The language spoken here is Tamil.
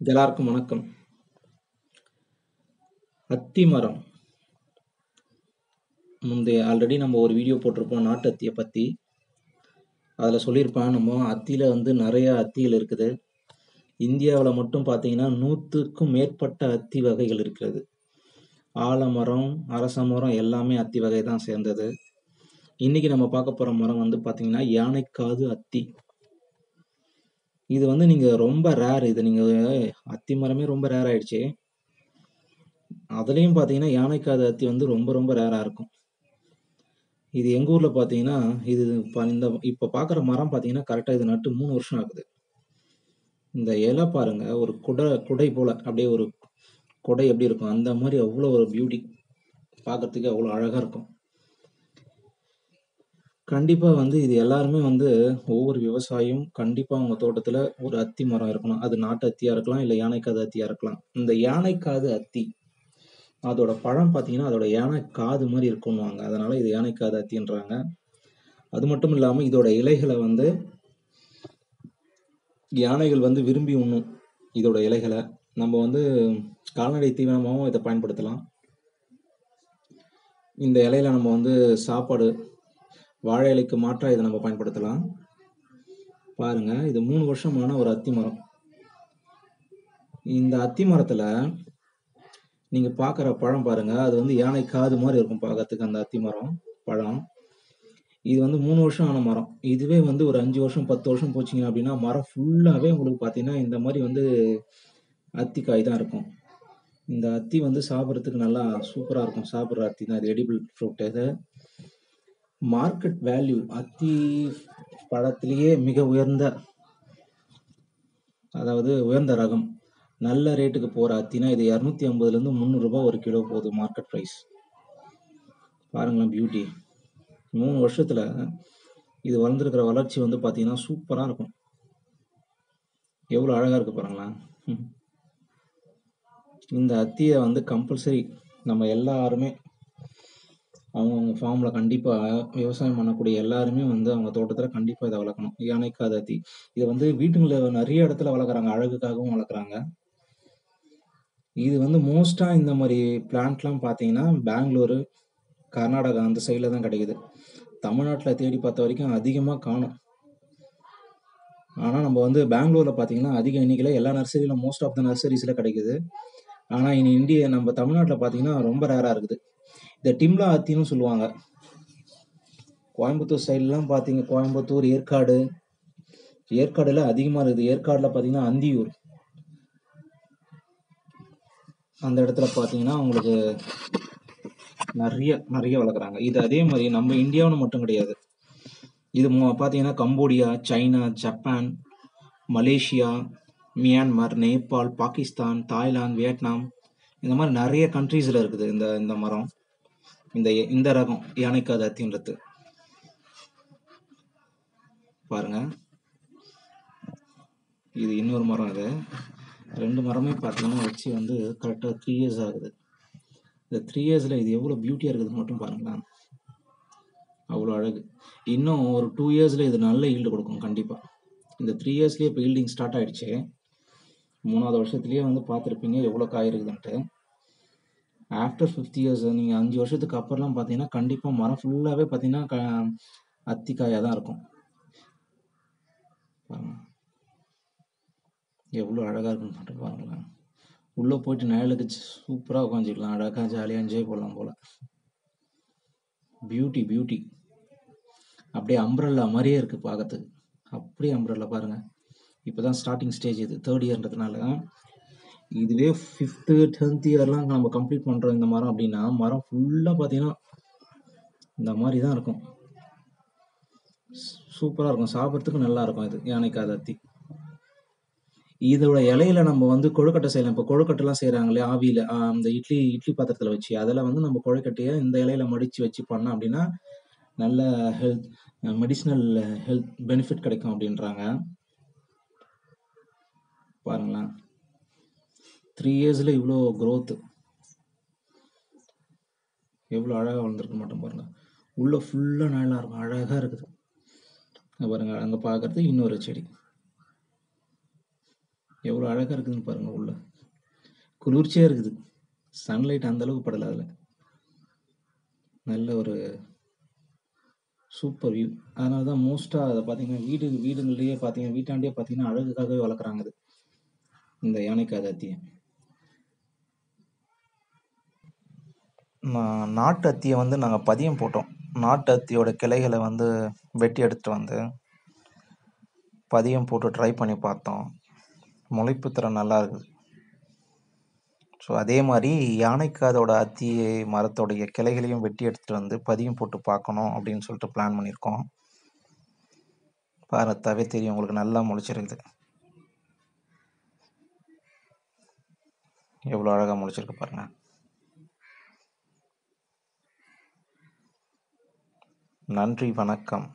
எல்லாருக்கும் வணக்கம். அத்தி மரம். முந்தைய ஆல்ரெடி நம்ம ஒரு வீடியோ போட்டிருப்போம் நாட்டு அத்தியை பற்றி அதில் சொல்லியிருப்பேன் நம்ம அத்தியில் வந்து நிறைய அத்திகள் இருக்குது. இந்தியாவில் மட்டும் பார்த்தீங்கன்னா, 100க்கும் மேற்பட்ட அத்தி வகைகள் இருக்கிறது. ஆலமரம், அரச மரம் எல்லாமே அத்தி வகை தான் சேர்ந்தது. இன்றைக்கி நம்ம பார்க்க போகிற மரம் வந்து பார்த்திங்கன்னா யானைக்காது அத்தி. இது வந்து நீங்க ரொம்ப ரேர். இது நீங்க அத்தி மரமே ரொம்ப ரேர் ஆயிடுச்சு. அதுலேயும் பார்த்தீங்கன்னா, யானைக்காது அத்தி வந்து ரொம்ப ரொம்ப ரேராக இருக்கும். இது எங்கள் ஊரில் பார்த்தீங்கன்னா, இது இப்போ இந்த இப்போ பார்க்குற மரம் பார்த்தீங்கன்னா, கரெக்டாக இது நட்டு மூணு வருஷம் ஆகுது. இந்த இலை பாருங்க, ஒரு குடை குடை போல் அப்படியே ஒரு குடை எப்படி இருக்கும்? அந்த மாதிரி அவ்வளோ ஒரு பியூட்டி. பார்க்கறதுக்கே அவ்வளோ அழகாக இருக்கும். கண்டிப்பா வந்து இது எல்லாருமே வந்து ஒவ்வொரு விவசாயியும் கண்டிப்பா அவங்க தோட்டத்துல ஒரு அத்தி மரம் இருக்கணும். அது நாட்டு அத்தியா இருக்கலாம், இல்ல யானைக்காது அத்தியா இருக்கலாம். இந்த யானைக்காது அத்தி, அதோட பழம் பாத்தீங்கன்னா, அதோட யானை காது மாரி இருக்குன்னுவாங்க. அதனால இது யானைக்காது அத்தின்றாங்க. அது மட்டும் இல்லாம இதோட இலைகள வந்து யானைகள் வந்து விரும்பி உண்ணும். இதோட இலைகள. நம்ம வந்து கால்நடை தீவனமாவும் இத பயன்படுத்தலாம். இந்த இலையில நம்ம வந்து சாப்பாடு வாழை இலைக்கு மாற்றாக இதை நம்ம பயன்படுத்தலாம். பாருங்க, இது மூணு வருஷமான ஒரு அத்தி மரம். இந்த அத்தி மரத்துல நீங்க பார்க்குற பழம் பாருங்க, அது வந்து யானை காது மாதிரி இருக்கும் பார்க்கறதுக்கு அந்த அத்தி மரம், பழம். இது வந்து மூணு வருஷம் ஆன மரம். இதுவே வந்து ஒரு அஞ்சு வருஷம், 10 வருஷம் போச்சிங்க அப்படின்னா, மரம் ஃபுல்லாகவே உங்களுக்கு பார்த்தீங்கன்னா, இந்த மாதிரி வந்து அத்தி காய் தான் இருக்கும். இந்த அத்தி வந்து சாப்பிட்றதுக்கு நல்லா சூப்பராக இருக்கும். சாப்பிட்ற அத்தி தான். இது எடிபிள் ஃப்ரூட் இது. மார்க்கெட் வேல்யூ அத்தி பழத்திலேயே மிக உயர்ந்த அதாவது உயர்ந்த ரகம். நல்ல ரேட்டுக்கு போற அத்தினா, இது ரூ. 250லேருந்து ரூ. 300 ஒரு கிலோ போகுது மார்க்கெட் ப்ரைஸ் பாருங்களேன் பியூட்டி. மூணு வருஷத்துல இது வளர்ந்துருக்கிற வளர்ச்சி வந்து பார்த்தீங்கன்னா, சூப்பரா இருக்கும். எவ்வளோ அழகா இருக்கு பாருங்களேன். ம். இந்த அத்தியை வந்து கம்பல்சரி நம்ம எல்லாருமே அவங்கவுங்க ஃபார்மில் கண்டிப்பாக விவசாயம் பண்ணக்கூடிய எல்லாருமே வந்து அவங்க தோட்டத்தில் கண்டிப்பாக இதை வளர்க்கணும். யானை அத்தி. இதை வந்து வீட்டுங்களில் நிறைய இடத்துல வளர்க்குறாங்க. அழகுக்காகவும் வளர்க்குறாங்க. இது வந்து மோஸ்ட்டாக இந்த மாதிரி பிளான்ட்லாம் பார்த்தீங்கன்னா, பெங்களூரு, கர்நாடகா அந்த சைடில் தான் கிடைக்குது. தமிழ்நாட்டில் தேடி பார்த்த வரைக்கும் அதிகமாக காணோம். ஆனால் நம்ம வந்து பெங்களூரில் பார்த்தீங்கன்னா, அதிக எண்ணிக்கையில் எல்லா நர்சரியிலும் மோஸ்ட் ஆஃப் த நர்சரிஸில் கிடைக்குது. ஆனால் இனி இந்திய நம்ம தமிழ்நாட்டில் பார்த்தீங்கன்னா, ரொம்ப ரேராக இருக்குது. இந்த டிம்லா அத்தின்னு சொல்லுவாங்க. கோயம்புத்தூர் சைட்லாம் பார்த்தீங்க கோயம்புத்தூர், ஏற்காடு ஏற்காடுல அதிகமாக இருக்குது. ஏற்காடுல பார்த்தீங்கன்னா, அந்தியூர். அந்த இடத்துல பார்த்தீங்கன்னா, உங்களுக்கு நிறைய நிறைய வளர்க்குறாங்க. இது அதே மாதிரி நம்ம இந்தியாவுன்னு மட்டும் கிடையாது. இது பார்த்தீங்கன்னா, Cambodia, China, Japan, Malaysia, Myanmar, Nepal, Pakistan, Thailand, Vietnam இந்த மாதிரி நிறைய கண்ட்ரீஸில் இருக்குது இந்த இந்த மரம். இந்த இந்த ரகம் யானைக்காது அத்தின்றது. பாருங்க. இது இன்னொரு மரம் இது. ரெண்டு மரமே பார்த்தீங்கன்னா, வச்சு வந்து கரெக்டாக த்ரீ இயர்ஸ் ஆகுது. இந்த த்ரீ இயர்ஸில் இது எவ்வளோ பியூட்டியாக இருக்குது மட்டும் பாருங்களேன். அவ்வளோ அழகு. இன்னும் ஒரு டூ இயர்ஸில் இது நல்ல ஈல்டு கொடுக்கும் கண்டிப்பாக இந்த த்ரீ இயர்ஸ்லேயே இப்போ ஈல்டிங் ஸ்டார்ட் ஆகிடுச்சு மூணாவது வருஷத்துலேயே வந்து பார்த்துருப்பீங்க எவ்வளோ காய் இருக்குதுன்ட்டு. ஆஃப்டர் 5த் இயர்ஸ் நீங்கள் அஞ்சு வருஷத்துக்கு அப்புறம்லாம் பார்த்தீங்கன்னா, கண்டிப்பாக மரம் ஃபுல்லாகவே பார்த்தீங்கன்னா, க அத்தி தான் இருக்கும். பாருங்க. எவ்வளோ அழகாக இருக்குன்னு மட்டும் பாருங்களேன். உள்ளே போயிட்டு நிழலுக்கு சூப்பராக உட்காந்துக்கலாம். அழகாக ஜாலியாக என்ஜாய் பண்ணலாம் போல் பியூட்டி பியூட்டி. அப்படியே அம்ப்ரெல்லா மாதிரியே இருக்குது பார்க்கறதுக்கு. அப்படியே அம்ப்ரெல்லா பாருங்கள் இப்போ தான் ஸ்டார்டிங் ஸ்டேஜ் இது. தேர்ட் இயர்ன்றதுனால. இதுவே 5த், 10த் இயர்லாம் நம்ம கம்ப்ளீட் பண்ணுறோம் இந்த மரம் அப்படின்னா, மரம் ஃபுல்லாக பார்த்தீங்கன்னா, இந்த மாதிரி தான் இருக்கும். சூப்பராக இருக்கும். சாப்பிட்றதுக்கு நல்லா இருக்கும் இது. யானைக்காத அத்தி. இதோட இலையில நம்ம வந்து கொழுக்கட்டை செய்யலாம். இப்போ கொழுக்கட்டைலாம் செய்கிறாங்களே ஆவியில் இந்த அந்த இட்லி இட்லி பாத்திரத்தில் வச்சு, அதில் வந்து நம்ம கொழுக்கட்டையை இந்த இலையில மடித்து வச்சு பண்ணோம் அப்படின்னா, நல்ல ஹெல்த் மெடிசினல் ஹெல்த் பெனிஃபிட் கிடைக்கும் அப்படின்றாங்க. பாருங்களேன். த்ரீ இயர்ஸில் இவ்வளோ க்ரோத்து எவ்வளோ அழகாக வளர்ந்துருக்க மாட்டோம் பாருங்கள் உள்ளே ஃபுல்லாக நல்லா இருக்கும். அழகாக இருக்குது. பாருங்கள் அங்கே அங்க இன்னொரு செடி. எவ்வளோ அழகாக இருக்குதுன்னு பாருங்கள் உள்ளே. குளிர்ச்சியாக இருக்குது. சன்லைட் அந்த அளவுக்கு படலை அதில். நல்ல ஒரு சூப்பர் வியூ அதனால தான் மோஸ்ட்டாக அதை பார்த்தீங்கன்னா வீடு வீடுங்கள்லேயே பார்த்தீங்கன்னா வீட்டாண்டே பார்த்தீங்கன்னா அழகுக்காகவே வளர்க்குறாங்க இது. இந்த யானைக்காத அத்தியை நான் நாட்டு அத்தியை வந்து நாங்கள் பதியம் போட்டோம். நாட்டு அத்தியோட கிளைகளை வந்து வெட்டி எடுத்துட்டு வந்து பதியம் போட்டு ட்ரை பண்ணி பார்த்தோம். முளைப்பு திறன் நல்லா இருக்குது. ஸோ அதே மாதிரி யானைக்காதோட அத்தி மரத்தோடைய கிளைகளையும் வெட்டி எடுத்துட்டு வந்து பதியம் போட்டு பார்க்கணும் அப்படின்னு சொல்லிட்டு பிளான் பண்ணியிருக்கோம். பார்த்தாவே தெரியும் உங்களுக்கு நல்லா முளைச்சிருக்குது. எவ்வளோ அழகாக முளைச்சிருக்கு பாருங்கள் நன்றி வணக்கம்.